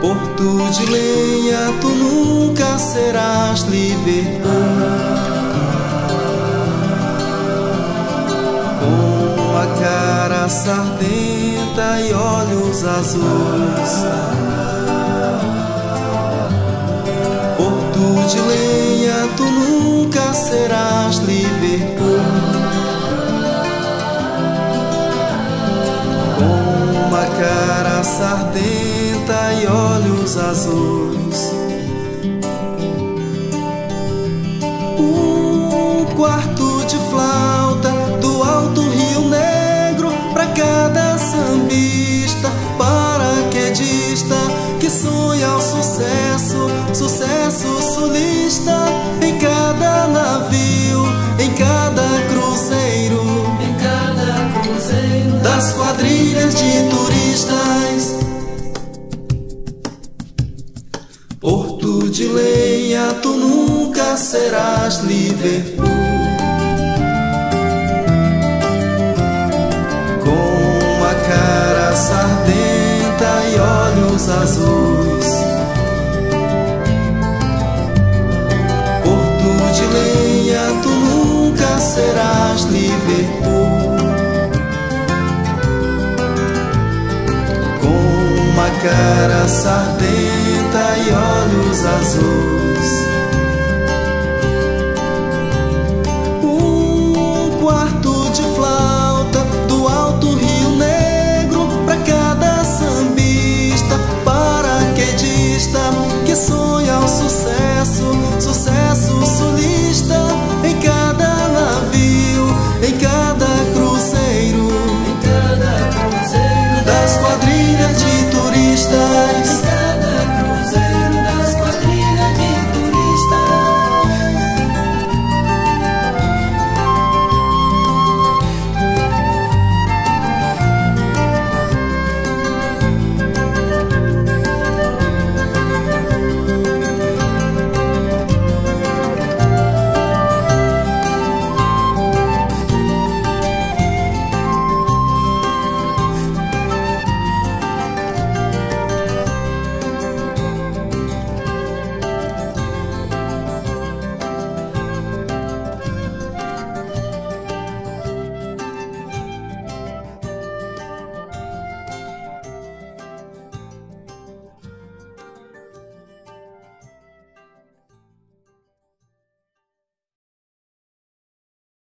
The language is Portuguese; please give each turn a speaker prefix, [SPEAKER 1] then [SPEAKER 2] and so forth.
[SPEAKER 1] Porto de lenha, tu nunca serás livre. Com a cara sardenta e olhos azuis. Porto de lenha, tu nunca serás livre. Com uma cara sardenta olhos azuis. Um quarto de flauta do alto Rio Negro pra cada sambista, paraquedista que sonha o sucesso, sucesso sulista em cada navio, em cada cruzeiro,
[SPEAKER 2] em cada cruzeiro
[SPEAKER 1] das quadrilhas Porto de lenha, tu nunca serás Liverpool. Com a cara sardenta e olhos azuis. Porto de lenha, tu nunca serás Liverpool. Com uma cara sardenta e olhos azuis.